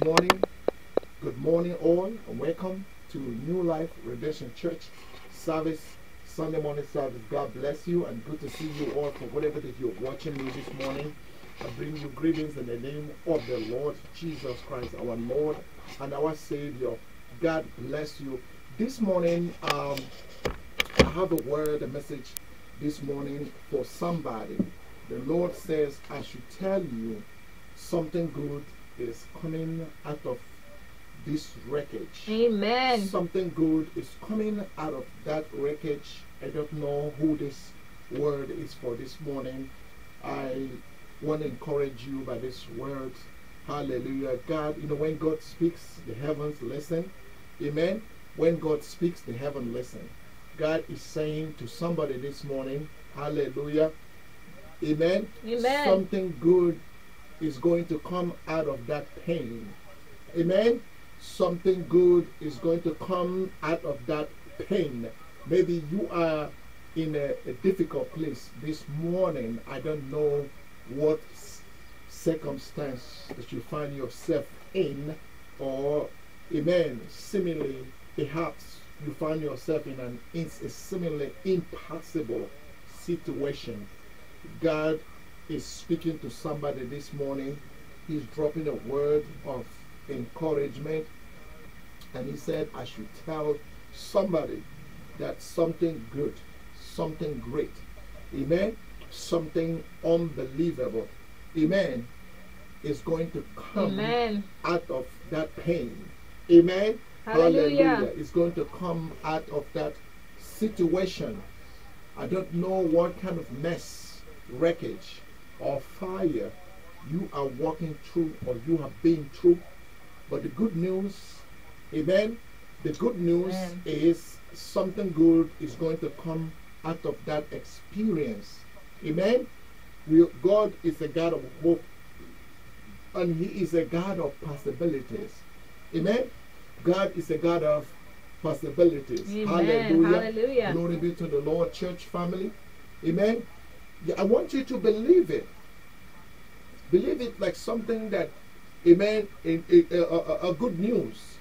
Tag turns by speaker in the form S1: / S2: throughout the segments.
S1: Good morning. Good morning, all, and welcome to New Life Redemption Church service, Sunday morning service. God bless you, and good to see you all for whatever that you're watching me this morning. I bring you greetings in the name of the Lord Jesus Christ, our Lord and our Savior. God bless you. This morning, um, I have a word, a message this morning for somebody. The Lord says, I should tell you something good is coming out of this wreckage.
S2: Amen.
S1: Something good is coming out of that wreckage. I don't know who this word is for this morning. I want to encourage you by this word. Hallelujah. God, you know, when God speaks, the heavens listen. Amen. When God speaks, the heaven listen. God is saying to somebody this morning, Hallelujah. Amen.
S2: Amen.
S1: Something good is going to come out of that pain. Amen. Something good is going to come out of that pain. Maybe you are in a, a difficult place this morning. I don't know what circumstance that you find yourself in, or, amen, similarly, perhaps you find yourself in an in- a similarly impossible situation. God is speaking to somebody this morning. He's dropping a word of encouragement. And he said, I should tell somebody that something good, something great, amen, something unbelievable, amen, is going to come
S2: Amen.
S1: out of that pain. Amen.
S2: Hallelujah.
S1: It's going to come out of that situation. I don't know what kind of mess, wreckage, or fire you are walking through or you have been through. But the good news, amen. The good news
S2: Amen.
S1: is something good is going to come out of that experience. Amen. We, God is a God of hope and He is a God of possibilities. Amen. God is a God of possibilities.
S2: Amen. Hallelujah.
S1: Glory be to the Lord, church family. Amen. I want you to believe it. Believe it like something that, amen, a good news.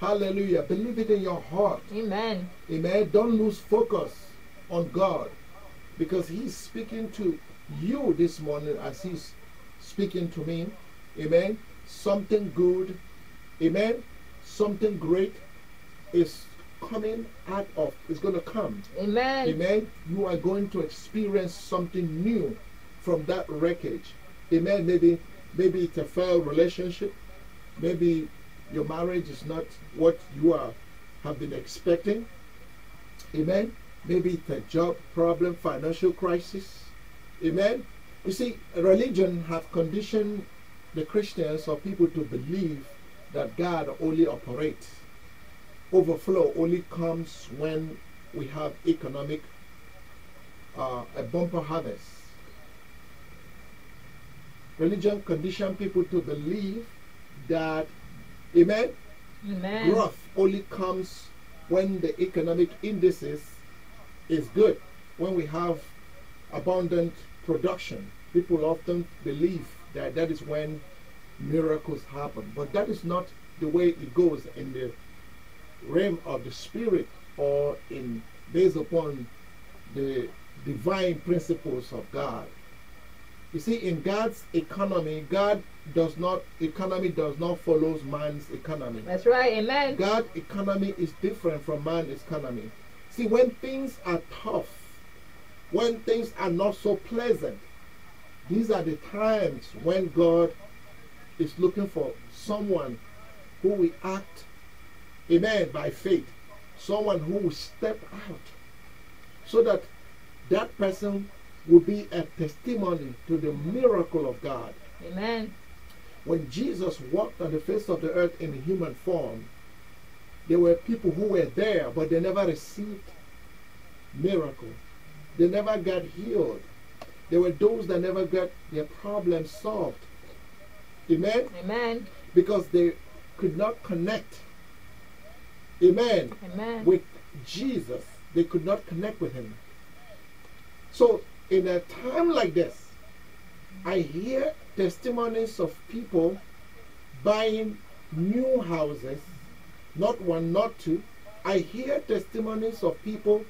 S1: Hallelujah. Believe it in your heart.
S2: Amen.
S1: Amen. Don't lose focus on God because He's speaking to you this morning as He's speaking to me. Amen. Something good. Amen. Something great is coming out of, is going to come.
S2: Amen.
S1: Amen. You are going to experience something new from that wreckage. Amen. Maybe maybe it's a failed relationship. Maybe your marriage is not what you are have been expecting. Amen. Maybe it's a job problem, financial crisis. Amen. You see, religion have conditioned the Christians or people to believe that God only operates. Overflow only comes when we have economic uh, a bumper harvest. Religion condition people to believe that, amen,
S2: Amen.
S1: growth only comes when the economic indices is good. When we have abundant production, people often believe that that is when miracles happen. But that is not the way it goes in the realm of the spirit or in based upon the divine principles of God. You see, in God's economy, God does not economy does not follow man's economy.
S2: That's right. Amen.
S1: God economy is different from man's economy. See, when things are tough, when things are not so pleasant, these are the times when God is looking for someone who will act, amen, by faith. Someone who will step out so that that person will be a testimony to the miracle of God.
S2: Amen.
S1: When Jesus walked on the face of the earth in human form, there were people who were there, but they never received miracle. They never got healed. There were those that never got their problems solved. Amen?
S2: Amen.
S1: Because they could not connect. Amen.
S2: Amen.
S1: With Jesus. They could not connect with him. So, in a time like this, I hear testimonies of people buying new houses, not one, not two. I hear testimonies of people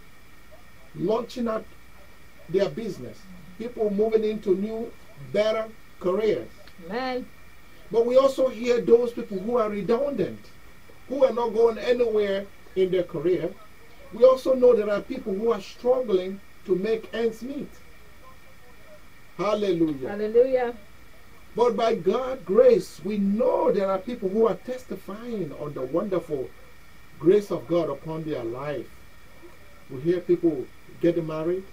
S1: launching out their business, people moving into new, better careers.
S2: Amen.
S1: But we also hear those people who are redundant, who are not going anywhere in their career. We also know there are people who are struggling to make ends meet. Hallelujah.
S2: Hallelujah.
S1: But by God's grace, we know there are people who are testifying on the wonderful grace of God upon their life. We hear people getting married,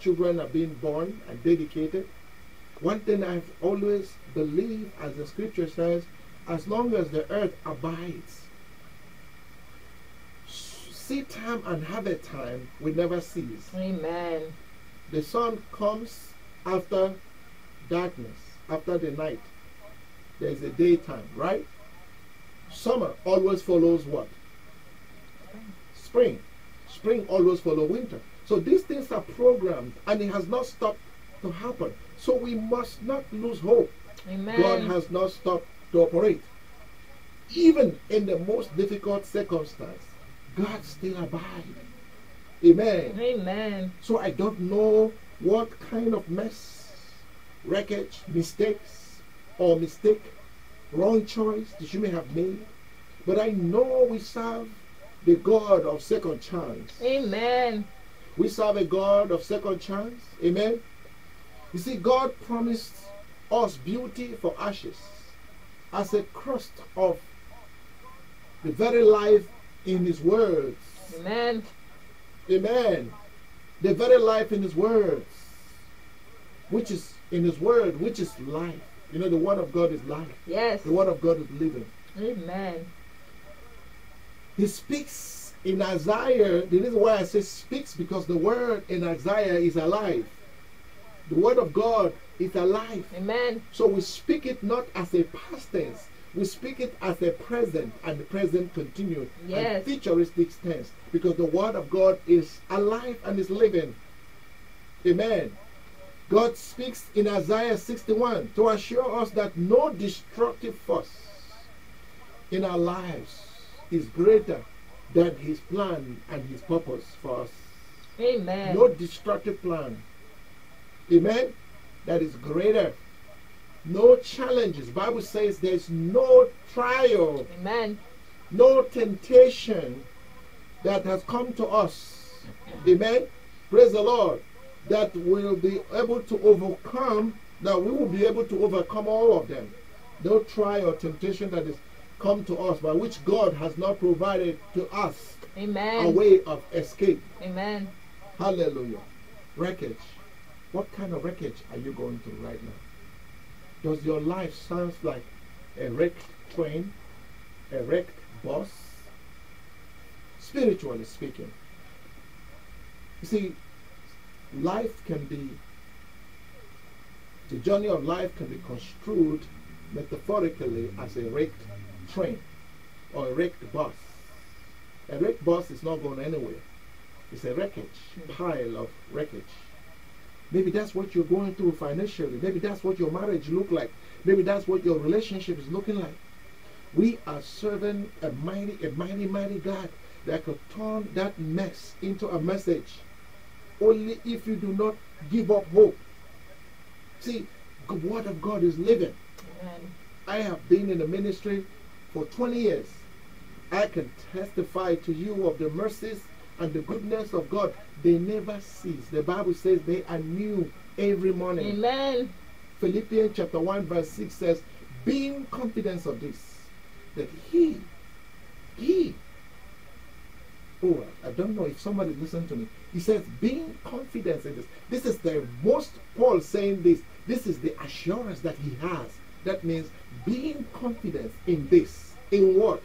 S1: children are being born and dedicated. One thing I've always believed, as the scripture says, as long as the earth abides, seed time and harvest time will never cease.
S2: Amen.
S1: The sun comes after darkness, after the night. There's a daytime, right? Summer always follows what? Spring. Spring always follows winter. So these things are programmed and it has not stopped to happen. So we must not lose hope.
S2: Amen.
S1: God has not stopped to operate. Even in the most difficult circumstance, God still abides. Amen.
S2: Amen.
S1: So I don't know what kind of mess, wreckage, mistakes, or mistake, wrong choice that you may have made. But I know we serve the God of second chance.
S2: Amen.
S1: We serve a God of second chance. Amen. You see, God promised us beauty for ashes as a crust of the very life in His words.
S2: Amen.
S1: Amen. The very life in His words, which is in His word, which is life. You know, the Word of God is life.
S2: Yes.
S1: The Word of God is living.
S2: Amen.
S1: He speaks in Isaiah. The reason why I say speaks because the word in Isaiah is alive. The Word of God is alive.
S2: Amen.
S1: So we speak it not as a past tense. We speak it as a present and the present continued
S2: Yes.
S1: and futuristic tense because the word of God is alive and is living. Amen. God speaks in Isaiah 61 to assure us that no destructive force in our lives is greater than his plan and his purpose for us.
S2: Amen.
S1: No destructive plan. Amen. That is greater. No challenges. Bible says there's no trial,
S2: Amen.
S1: no temptation that has come to us. Amen. Praise the Lord. That will be able to overcome, that we will be able to overcome all of them. No trial or temptation that is come to us by which God has not provided to us
S2: Amen.
S1: a way of escape.
S2: Amen.
S1: Hallelujah. Wreckage. What kind of wreckage are you going through right now? Does your life sound like a wrecked train, a wrecked bus? Spiritually speaking. You see, life can be, the journey of life can be construed metaphorically as a wrecked train or a wrecked bus. A wrecked bus is not going anywhere. It's a wreckage, pile of wreckage. Maybe that's what you're going through financially. Maybe that's what your marriage look like. Maybe that's what your relationship is looking like. We are serving a mighty, a mighty, mighty God that could turn that mess into a message. Only if you do not give up hope. See, the word of God is living.
S2: Amen.
S1: I have been in the ministry for 20 years. I can testify to you of the mercies and the goodness of God. They never cease. The Bible says they are new every morning.
S2: Amen.
S1: Philippians chapter 1, verse 6 says, Being confident of this, that He, He, oh, I don't know if somebody listen to me. He says, being confident in this. This is the most Paul saying this. This is the assurance that he has. That means being confident in this. In what?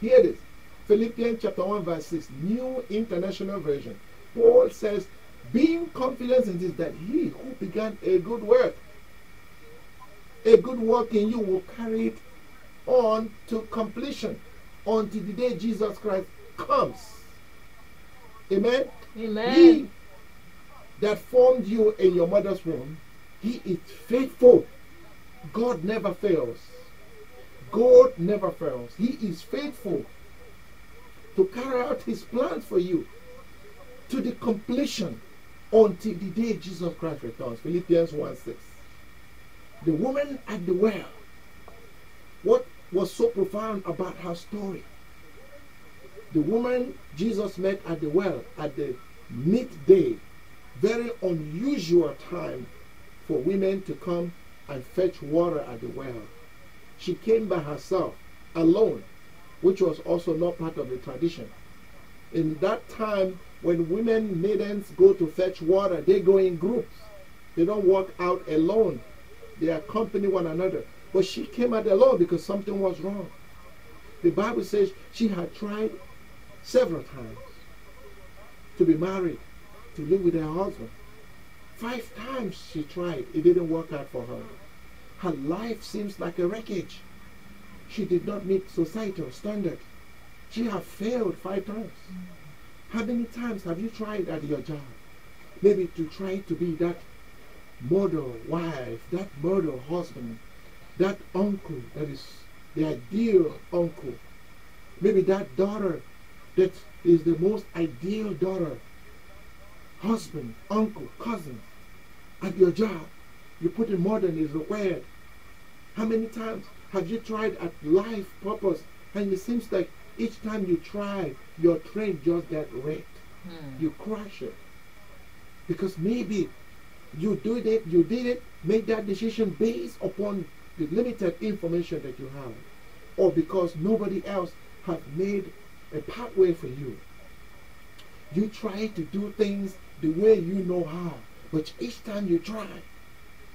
S1: Hear this. Philippians chapter 1, verse 6, New International Version. Paul says, being confident in this, that he who began a good work, a good work in you will carry it on to completion until the day Jesus Christ comes. Amen. He
S2: Amen.
S1: that formed you in your mother's womb, he is faithful. God never fails. God never fails. He is faithful to carry out his plans for you to the completion until the day Jesus Christ returns. Philippians 1 6. The woman at the well. What was so profound about her story? The woman Jesus met at the well at the midday, very unusual time for women to come and fetch water at the well. She came by herself, alone, which was also not part of the tradition. In that time, when women maidens go to fetch water, they go in groups. They don't walk out alone. They accompany one another. But she came out alone because something was wrong. The Bible says she had tried several times to be married, to live with her husband. Five times she tried. It didn't work out for her. Her life seems like a wreckage. She did not meet societal standard. She has failed five times. How many times have you tried at your job? Maybe to try to be that model wife, that model husband, that uncle that is the ideal uncle. Maybe that daughter that is the most ideal daughter, husband, uncle, cousin. At your job, you put in more than is required. How many times have you tried at life purpose and it seems like each time you try, your train just get wrecked.
S2: Hmm.
S1: You crash it. Because maybe you did it, you did it, make that decision based upon the limited information that you have. Or because nobody else have made a pathway for you. You try to do things the way you know how. But each time you try,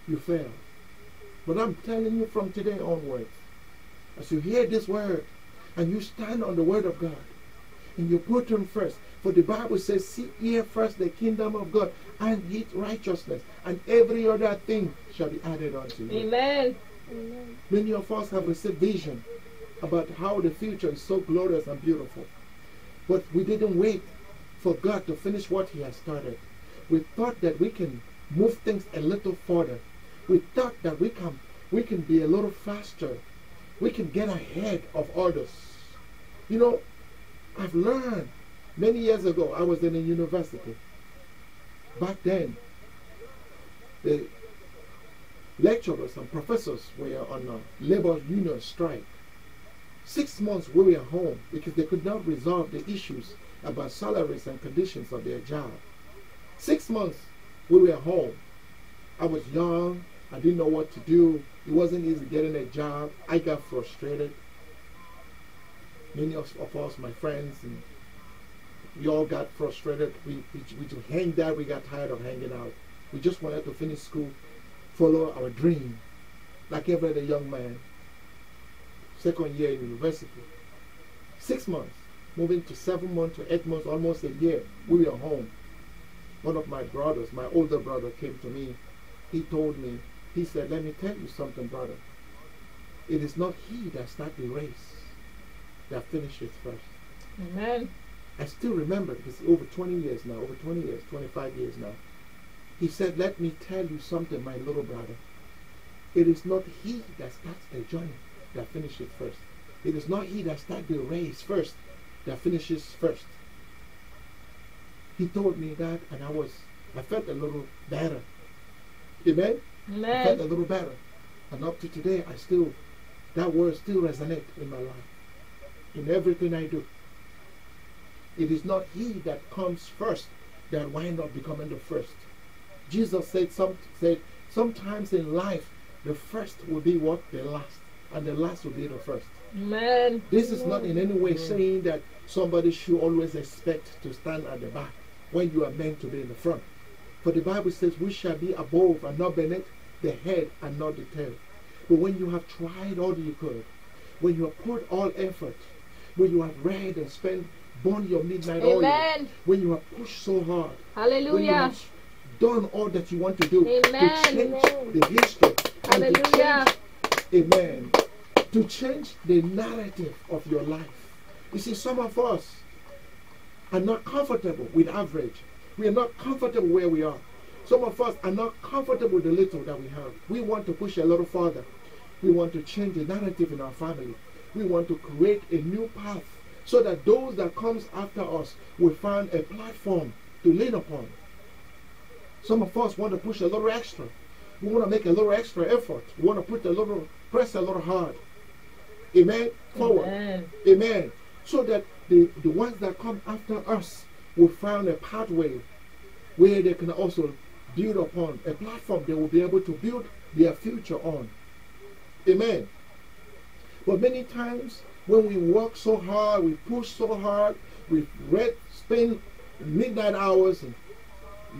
S1: you fail. But I'm telling you from today onwards, as you hear this word and you stand on the word of God and you put him first. For the Bible says, Seek ye first the kingdom of God and his righteousness, and every other thing shall be added unto you.
S2: Amen.
S1: Many of us have received vision about how the future is so glorious and beautiful. But we didn't wait for God to finish what He has started. We thought that we can move things a little further. We thought that we can we can be a little faster. We can get ahead of others. You know, I've learned many years ago, I was in a university. Back then, the lecturers and professors were on a labor union strike. Six months we were home because they could not resolve the issues about salaries and conditions of their job. Six months we were home. I was young. I didn't know what to do. It wasn't easy getting a job. I got frustrated. Many of, of us, my friends, and we all got frustrated. We, we, we to hang out. We got tired of hanging out. We just wanted to finish school, follow our dream, like every other young man. Second year in university. Six months, moving to seven months to eight months, almost a year. We were home. One of my brothers, my older brother, came to me. He told me, he said, Let me tell you something, brother. It is not he that starts the race that finishes first.
S2: Amen.
S1: I still remember because over 20 years now, over 20 years, 25 years now. He said, Let me tell you something, my little brother. It is not he that starts the journey that finishes first. It is not he that starts the race first that finishes first. He told me that, and I was, I felt a little better. Amen? I felt a little better. And up to today, I still, that word still resonates in my life, in everything I do. It is not he that comes first that wind up becoming the first. Jesus said, some, said sometimes in life, the first will be what? The last. And the last will be the first.
S2: Amen.
S1: This is not in any way saying that somebody should always expect to stand at the back when you are meant to be in the front. For the Bible says, We shall be above and not beneath, the head and not the tail. But when you have tried all you could, when you have put all effort, when you have read and spent, burned your midnight oil, when you have pushed so hard, when you
S2: Hallelujah.
S1: have done all that you want to do
S2: Amen.
S1: to change the history and to change, amen, to change the narrative of your life. You see, some of us are not comfortable with average. We are not comfortable where we are. Some of us are not comfortable with the little that we have. We want to push a little further. We want to change the narrative in our family. We want to create a new path so that those that comes after us will find a platform to lean upon. Some of us want to push a little extra. We want to make a little extra effort. We want to put a little, press a little hard. Amen. Forward.
S2: Amen.
S1: Amen. So that the, the ones that come after us will find a pathway where they can also build upon a platform they will be able to build their future on. Amen. But many times when we work so hard, we push so hard, we read, spend midnight hours and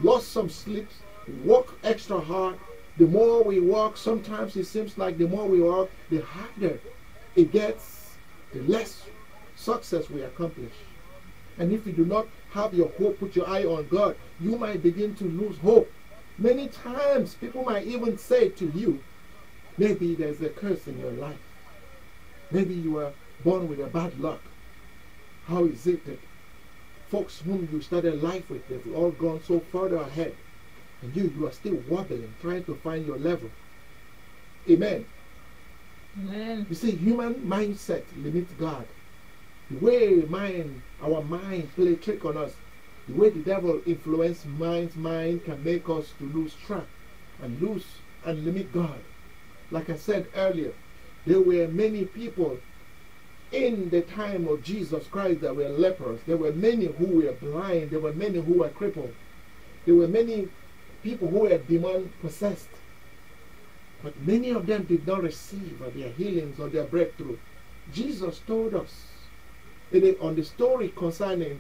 S1: lost some sleeps, work extra hard. The more we work, sometimes it seems like the more we work, the harder it gets, the less success we accomplish. And if you do not have your hope, put your eye on God, you might begin to lose hope. Many times, people might even say to you, maybe there's a curse in your life. Maybe you were born with a bad luck. How is it that folks whom you started life with, they've all gone so further ahead, and you, you are still wobbling, trying to find your level? Amen.
S2: Amen.
S1: You see, human mindset limits God. The way mind, our mind play trick on us, the way the devil influences mind's mind can make us to lose track and lose and limit God. Like I said earlier, there were many people in the time of Jesus Christ that were lepers. There were many who were blind. There were many who were crippled. There were many people who were demon possessed. But many of them did not receive their healings or their breakthrough. Jesus told us on the story concerning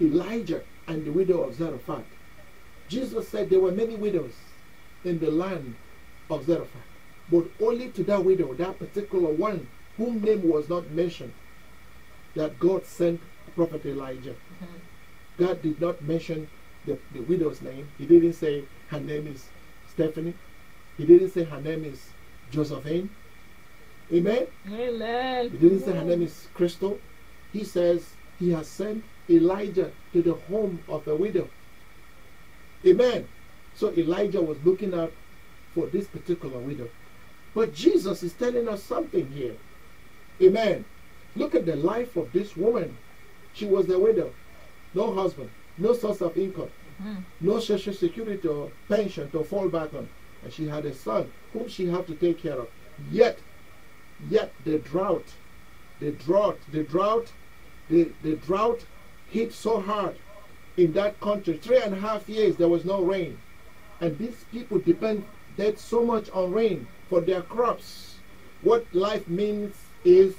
S1: Elijah and the widow of Zarephath. Jesus said there were many widows in the land of Zarephath, but only to that widow, that particular one, whom name was not mentioned, that God sent prophet Elijah. Mm-hmm. God did not mention the, the widow's name. He didn't say her name is Stephanie. He didn't say her name is Josephine. Amen.
S2: Amen.
S1: He didn't say her name is Crystal. He says he has sent Elijah to the home of a widow. Amen. So Elijah was looking out for this particular widow. But Jesus is telling us something here. Amen. Look at the life of this woman. She was a widow, no husband, no source of income,
S2: Mhm.
S1: no social security or pension to fall back on. And she had a son whom she had to take care of. Yet, yet the drought, the drought, the drought, the, the drought hit so hard in that country. Three and a half years there was no rain. And these people depended so much on rain for their crops. What life means is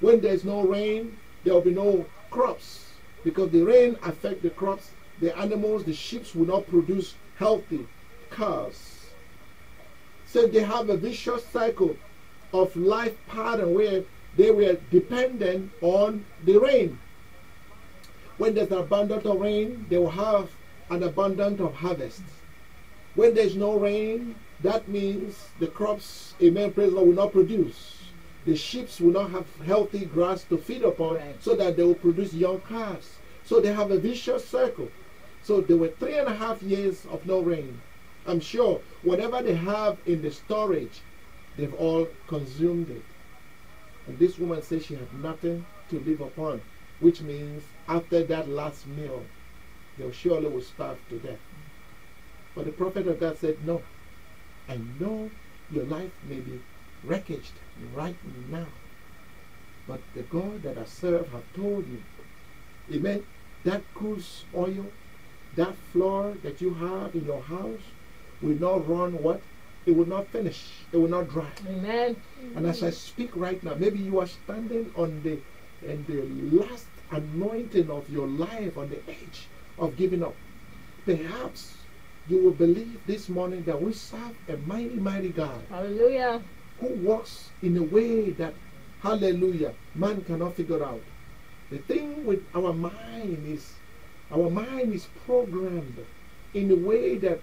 S1: when there's no rain, there will be no crops. Because the rain affect the crops, the animals, the sheep will not produce healthy cows. So they have a vicious cycle of life pattern where they were dependent on the rain. When there's an abundance of rain, they will have an abundance of harvest. When there's no rain, that means the crops, amen, praise Lord, will not produce. The sheep will not have healthy grass to feed upon
S2: Right.
S1: so that they will produce young calves. So they have a vicious circle. So there were three and a half years of no rain. I'm sure whatever they have in the storage, they've all consumed it. And this woman says she had nothing to live upon, which means after that last meal, they surely will starve to death. But the prophet of God said, No, I know your life may be wreckaged right now. But the God that I serve have told you, Amen, that cruse oil, that flour that you have in your house will not run what? It will not finish. It will not dry.
S2: Amen.
S1: And as I speak right now, maybe you are standing on the and the last anointing of your life on the edge of giving up. Perhaps you will believe this morning that we serve a mighty, mighty God
S2: Hallelujah.
S1: who works in a way that, hallelujah, man cannot figure out. The thing with our mind is, our mind is programmed in a way that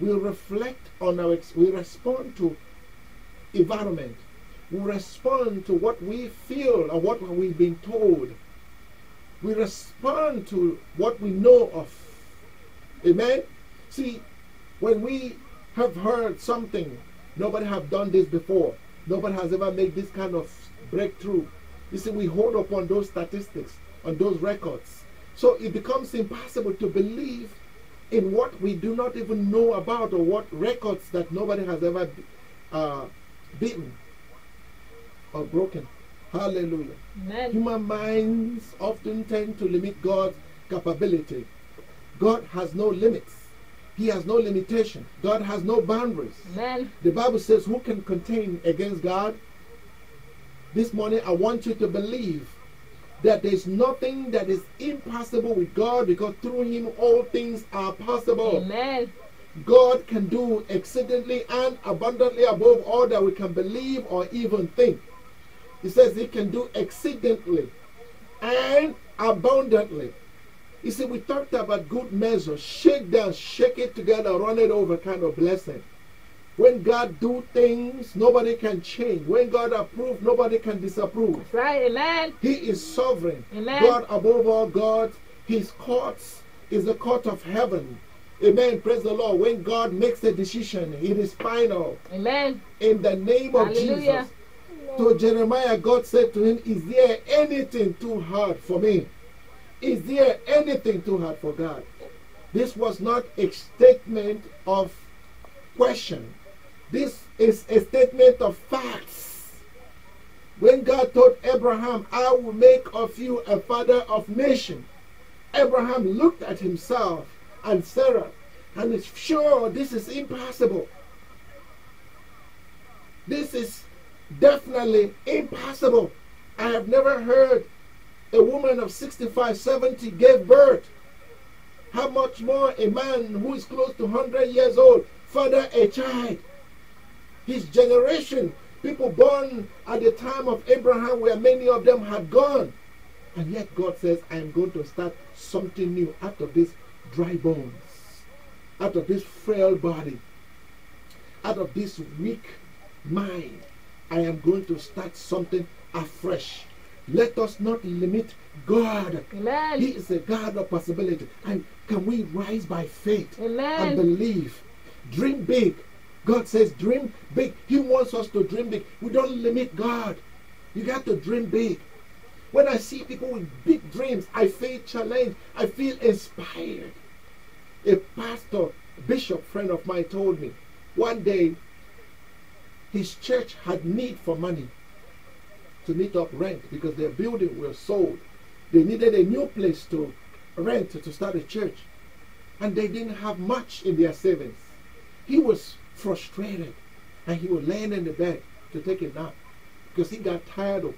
S1: we reflect on our, we respond to environment. We respond to what we feel or what we've been told. We respond to what we know of. Amen? See, when we have heard something, nobody have done this before, Nobody has ever made this kind of breakthrough. You see, we hold upon those statistics, on those records. So it becomes impossible to believe in what we do not even know about or what records that nobody has ever uh, beaten or broken. Hallelujah.
S2: Amen.
S1: Human minds often tend to limit God's capability. God has no limits. He has no limitation. God has no boundaries.
S2: Amen.
S1: The Bible says, Who can contain against God? This morning, I want you to believe that there's nothing that is impossible with God because through Him all things are possible.
S2: Amen.
S1: God can do exceedingly and abundantly above all that we can believe or even think. He says He can do exceedingly and abundantly. You see, we talked about good measure, shake down, shake it together, run it over kind of blessing. When God do things, nobody can change. When God approve, nobody can disapprove.
S2: That's right. Amen.
S1: He is sovereign.
S2: Amen.
S1: God above all gods. His courts is the court of heaven. Amen. Praise the Lord. When God makes a decision, it is final.
S2: Amen.
S1: In the name of
S2: Hallelujah.
S1: Jesus. To Jeremiah, God said to him, Is there anything too hard for me? Is there anything too hard for God? This was not a statement of question. This is a statement of facts. When God told Abraham, I will make of you a father of nation, Abraham looked at himself and Sarah and is sure this is impossible. This is definitely impossible. I have never heard a woman of 65, 70 gave birth. How much more a man who is close to 100 years old father a child? His generation, people born at the time of Abraham, where many of them had gone. And yet God says, I am going to start something new out of these dry bones, out of this frail body, out of this weak mind. I am going to start something afresh. Let us not limit God.
S2: Amen.
S1: He is a God of possibility. And can we rise by faith and believe? Dream big. God says, dream big. He wants us to dream big. We don't limit God. You got to dream big. When I see people with big dreams, I feel challenged. I feel inspired. A pastor, bishop friend of mine told me one day his church had need for money to meet up rent because their building was sold. They needed a new place to rent to start a church. And they didn't have much in their savings. He was frustrated and he was laying in the bed to take a nap because he got tired of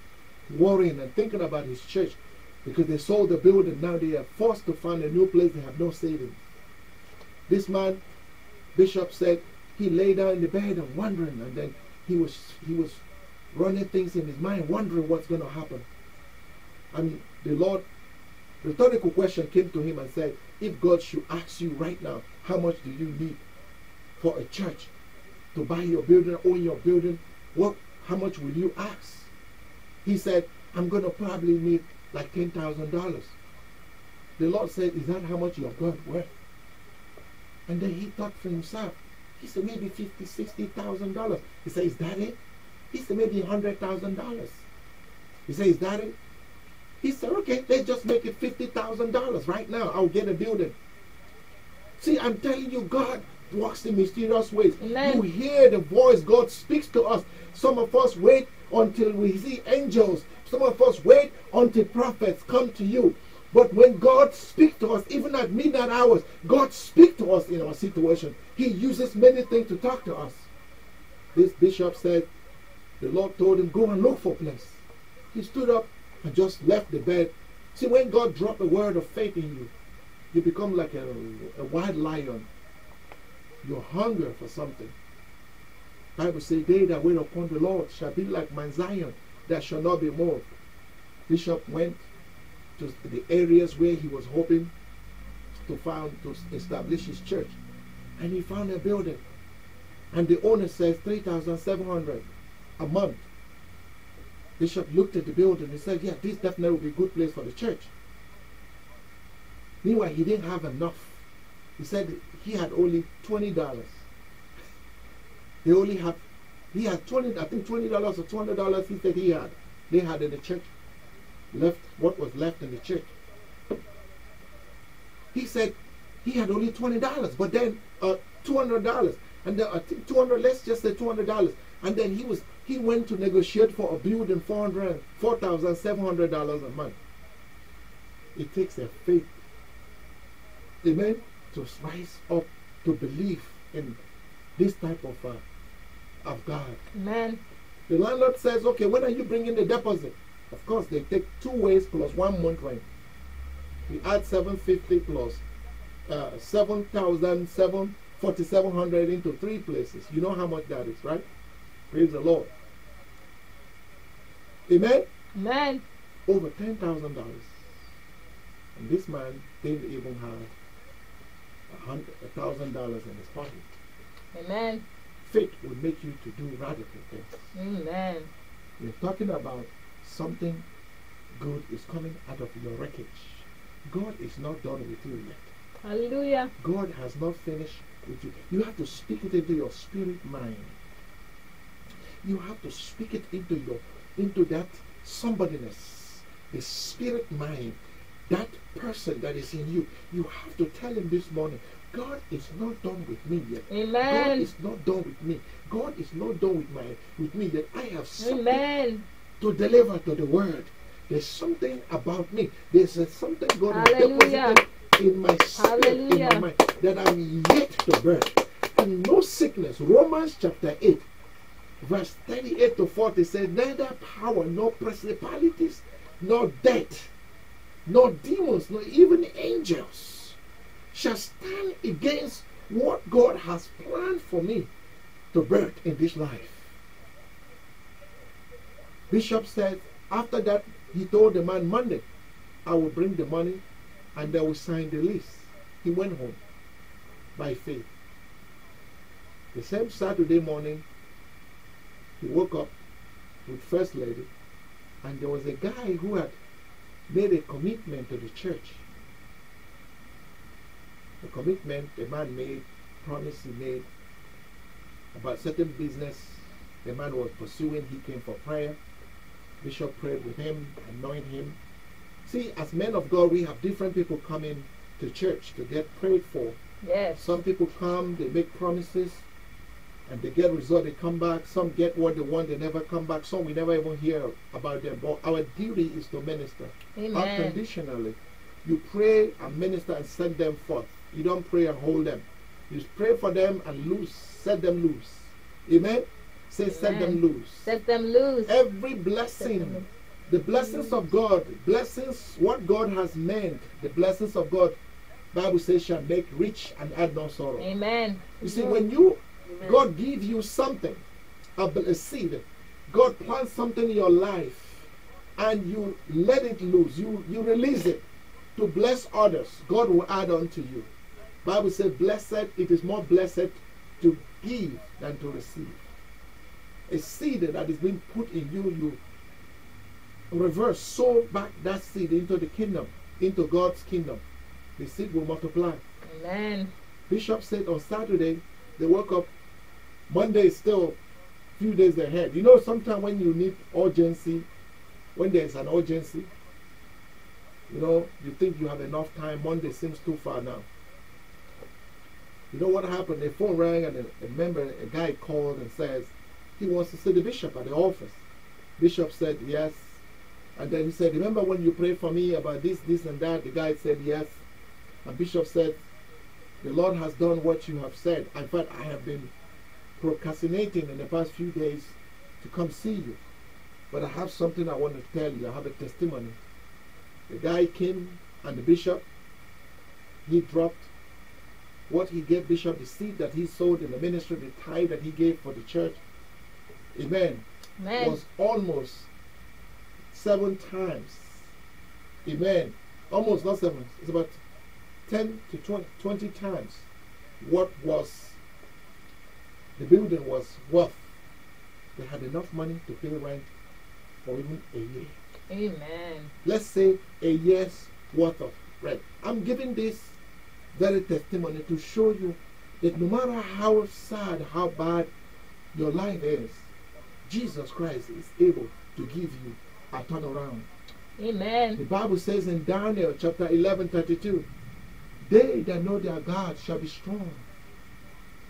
S1: worrying and thinking about his church because they sold the building. Now they are forced to find a new place. They have no savings. This man, Bishop said, he lay down in the bed and wondering, and then he was he was running things in his mind, wondering what's going to happen. And the Lord, rhetorical question came to him and said, if God should ask you right now, how much do you need for a church to buy your building, own your building? What? How much will you ask? He said, I'm going to probably need like ten thousand dollars. The Lord said, Is that how much your God worth? And then he thought for himself. He said, maybe fifty, sixty thousand dollars. He said, Is that it? He said, maybe a hundred thousand dollars. He said, Is that it? He said, Okay, let's just make it fifty thousand dollars right now. I'll get a building. See, I'm telling you, God works in mysterious ways.
S2: Amen.
S1: You hear the voice, God speaks to us. Some of us wait until we see angels. Some of us wait until prophets come to you. But when God speaks to us, even at midnight hours, God speaks to us in our situation. He uses many things to talk to us. This bishop said, the Lord told him, go and look for a place. He stood up and just left the bed. See, when God drops a word of faith in you, you become like a, a wild lion. You're hunger for something. Bible says, they that wait upon the Lord shall be like Mount Zion, that shall not be moved. Bishop went to the areas where he was hoping to found to establish his church, and he found a building, and the owner says three thousand seven hundred a month. Bishop looked at the building and said, "Yeah, this definitely will be a good place for the church." Meanwhile, he didn't have enough. He said he had only twenty dollars. They only have He had twenty, I think twenty dollars or two hundred dollars. He said he had. They had in the church. Left what was left in the church. He said he had only twenty dollars, but then uh, two hundred dollars, and then I think two hundred. Let's just say two hundred dollars, and then he was he went to negotiate for a building four hundred four thousand seven hundred dollars a month. It takes a faith, amen, to rise up to believe in this type of uh, of God.
S2: Amen.
S1: The landlord says, okay, when are you bringing the deposit? Of course, they take two ways plus one month rent. We add 750 plus uh, 7,000, 4,700 into three places. You know how much that is, right? Praise the Lord. Amen?
S2: Amen.
S1: Over $10,000. And this man didn't even have a hundred, a thousand dollars in his pocket.
S2: Amen.
S1: Faith will make you to do radical things.
S2: Amen.
S1: We're talking about something good is coming out of your wreckage. God is not done with you yet.
S2: Hallelujah.
S1: God has not finished with you. You have to speak it into your spirit mind. You have to speak it into your into that somebodyness, the spirit mind, that person that is in you. You have to tell him this morning, God is not done with me yet.
S2: Amen.
S1: God is not done with me. God is not done with my with me yet. I have something
S2: Amen.
S1: To deliver to the word. There's something about me. There's something God has
S2: Hallelujah.
S1: deposited in my spirit, in my mind, that I'm yet to birth. And no sickness. Romans chapter 8, verse 38 to 40 says, Neither power, nor principalities, nor death, nor demons, nor even angels shall stand against what God has planned for me to birth in this life. Bishop said, after that, he told the man Monday, I will bring the money and they will sign the lease. He went home by faith. The same Saturday morning, he woke up with First Lady, and there was a guy who had made a commitment to the church. A commitment the man made, promise he made about certain business the man was pursuing. He came for prayer. Bishop prayed with him, anointed him. See, as men of God, we have different people coming to church to get prayed for.
S2: Yes.
S1: Some people come, they make promises, and they get result, they come back. Some get what they want, they never come back. Some we never even hear about them. But our duty is to minister
S2: Amen.
S1: unconditionally. You pray and minister and send them forth. You don't pray and hold them. You pray for them and loose, set them loose. Amen. Say, set them loose.
S2: Set them loose.
S1: Every blessing
S2: loose.
S1: the blessings of God, blessings, what God has meant, the blessings of God, Bible says shall make rich and add no sorrow.
S2: Amen.
S1: You see, when you,
S2: Amen.
S1: God give you something, a seed, God plants something in your life, and you let it loose, you, you release it to bless others, God will add on to you. Bible says, blessed, it is more blessed to give than to receive. A seed that is being put in you, you reverse, sow back that seed into the kingdom, into God's kingdom. The seed will multiply.
S2: Amen.
S1: Bishop said on Saturday, they woke up. Monday is still a few days ahead. You know, sometimes when you need urgency, when there's an urgency, you know, you think you have enough time. Monday seems too far now. You know what happened? The phone rang and a, a member, a guy called and says he wants to see the bishop at the office. Bishop said yes. And then he said, Remember when you prayed for me about this, this, and that? The guy said yes. And Bishop said, The Lord has done what you have said. In fact, I have been procrastinating in the past few days to come see you. But I have something I want to tell you. I have a testimony. The guy came and the bishop, he dropped what he gave Bishop, the seed that he sowed in the ministry, the tithe that he gave for the church. Amen
S2: Amen.
S1: was almost seven times. Amen. Almost not seven. It's about 10 to 20, 20 times what was the building was worth. They had enough money to pay rent for even a year.
S2: Amen.
S1: Let's say a year's worth of rent. I'm giving this very testimony to show you that no matter how sad, how bad your life is, Jesus Christ is able to give you a turnaround.
S2: Amen.
S1: The Bible says in Daniel chapter 11 32, they that know their God shall be strong.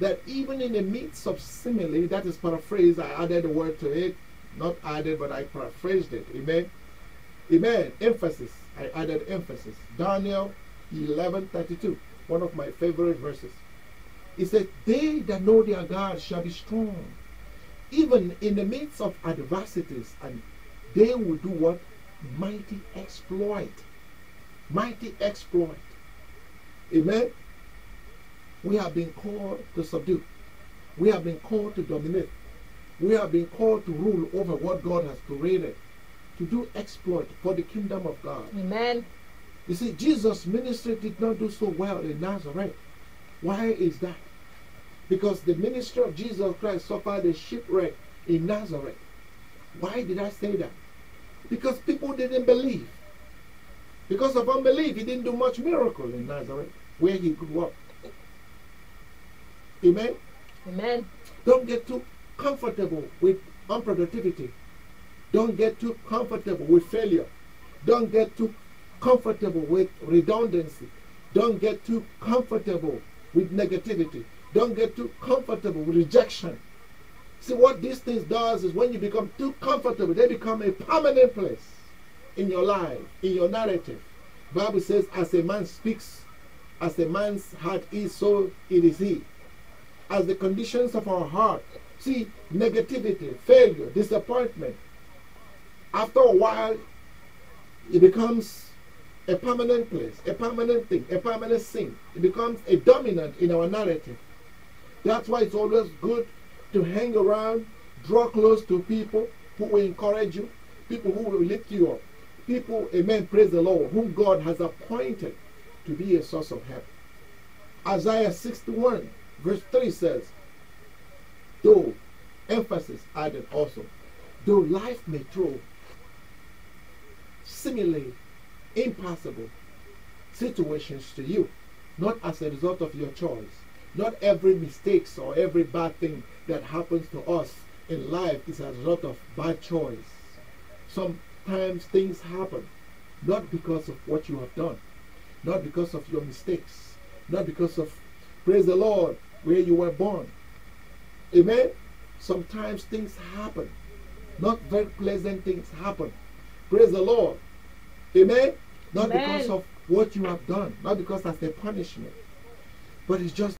S1: That even in the midst of simile, that is paraphrased, I added a word to it, not added, but I paraphrased it. Amen. Amen. Emphasis. I added emphasis. Daniel 11 32, one of my favorite verses. It said, They that know their God shall be strong, even in the midst of adversities, and they will do what? Mighty exploit. Mighty exploit. Amen. We have been called to subdue. We have been called to dominate. We have been called to rule over what God has created, to do exploit for the kingdom of God.
S2: Amen.
S1: You see, Jesus' ministry did not do so well in Nazareth. Why is that? Because the ministry of Jesus Christ suffered a shipwreck in Nazareth. Why did I say that? Because people didn't believe. Because of unbelief, he didn't do much miracle in Nazareth, where he grew up. Amen?
S2: Amen.
S1: Don't get too comfortable with unproductivity. Don't get too comfortable with failure. Don't get too comfortable with redundancy. Don't get too comfortable with negativity. Don't get too comfortable with rejection. See what these things does is when you become too comfortable, they become a permanent place in your life, in your narrative. Bible says, as a man speaks, as a man's heart is, so it is he. As the conditions of our heart. See, negativity, failure, disappointment. After a while, it becomes a permanent place, a permanent thing, a permanent thing. It becomes a dominant in our narrative. That's why it's always good to hang around, draw close to people who will encourage you, people who will lift you up, people, amen, praise the Lord, whom God has appointed to be a source of help. Isaiah 61, verse 3 says, though, emphasis added also, though life may throw seemingly impossible situations to you, not as a result of your choice. Not every mistakes or every bad thing that happens to us in life is a result of bad choice. Sometimes things happen not because of what you have done, not because of your mistakes, not because of, praise the Lord, where you were born. Amen? Sometimes things happen. Not very pleasant things happen. Praise the Lord. Amen? Not
S2: Amen.
S1: because of what you have done, not because that's a punishment, but it's just